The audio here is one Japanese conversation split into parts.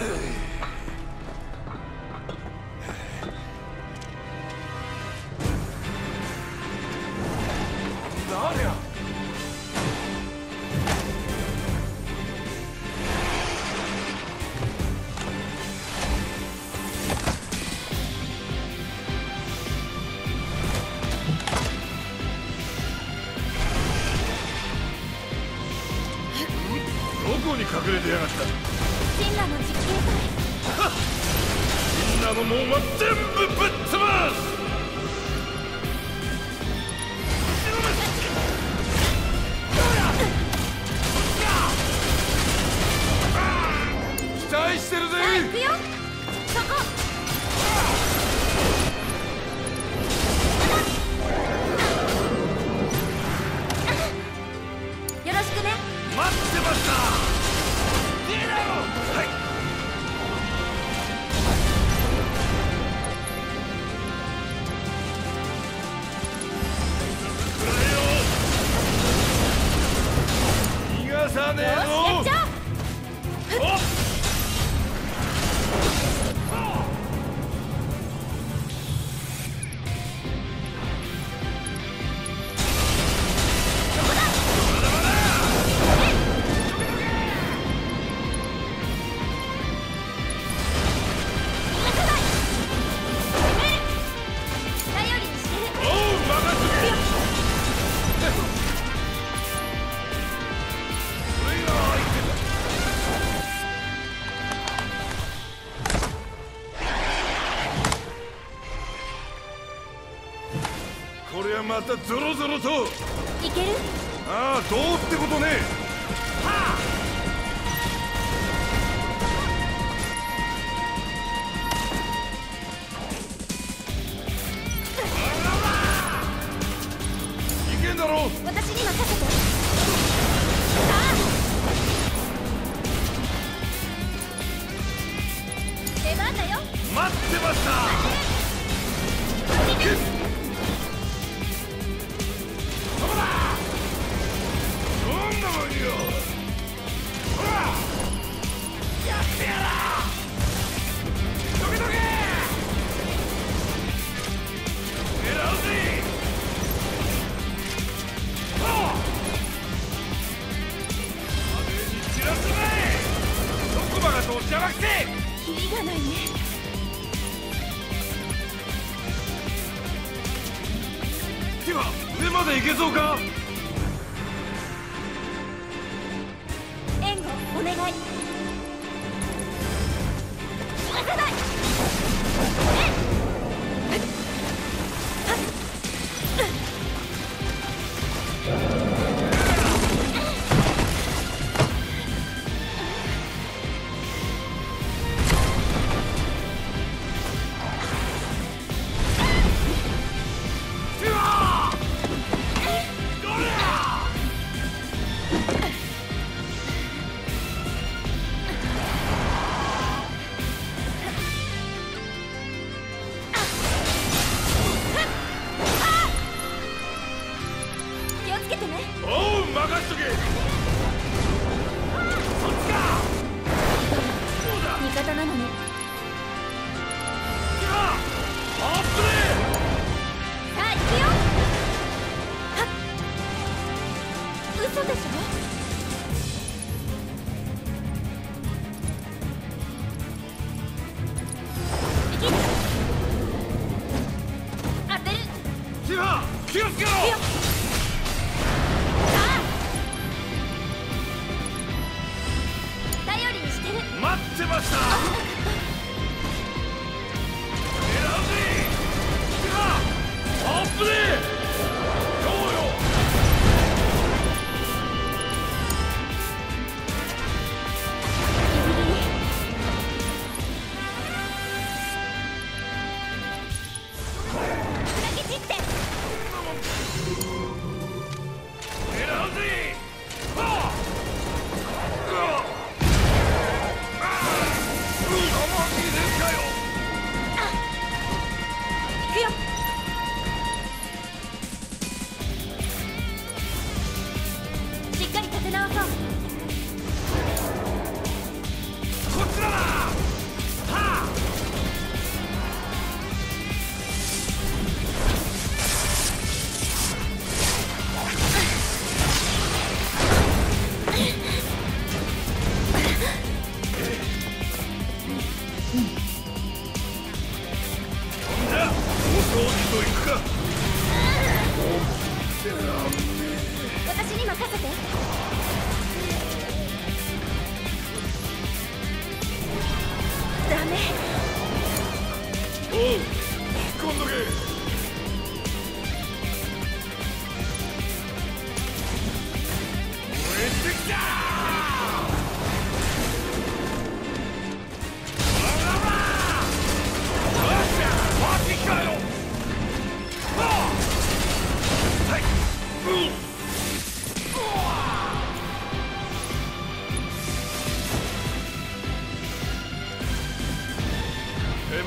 どこに隠れてやがった？の門は全部ぶっ飛ばす。期待してるぜ。行くよ。そこ。よろしくね。待ってました。はいたゾロゾロと。いける？ああどうってことね。いけんだろ。う私に任せて。さあ。出番だよ。待ってましたては上まで行けそうか？気をつけろ。頼りにしてる。待ってました。アップで 돼.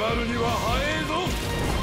るには早えぞ。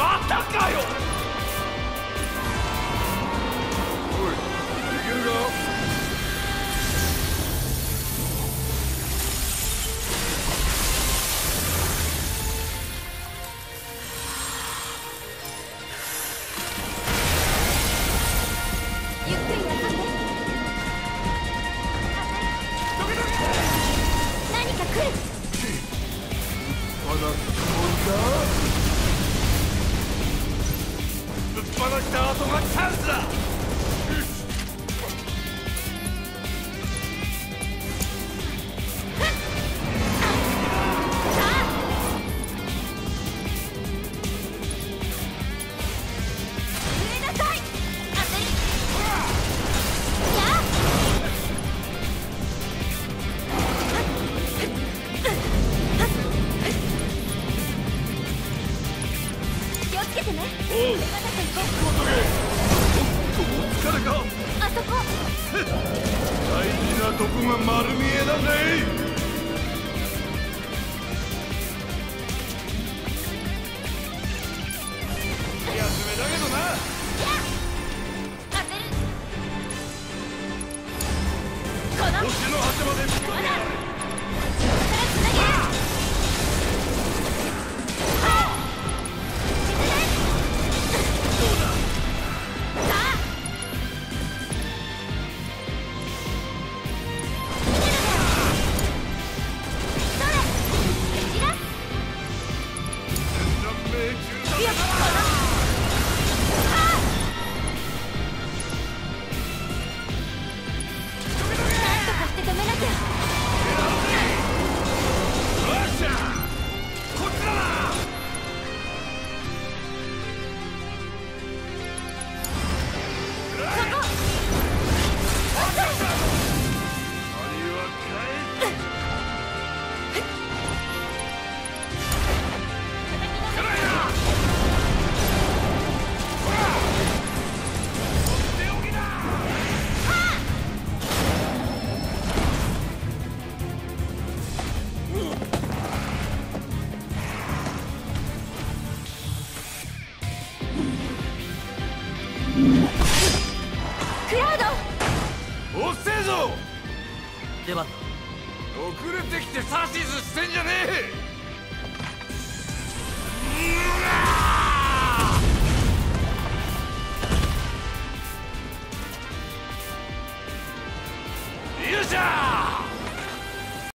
またかよ！おおっお疲れか大事なとこが丸見えだぜ休めだけどな遅えぞ！では。遅れてきてサシスしてんじゃねえ！よっしゃ